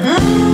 Mm-hmm.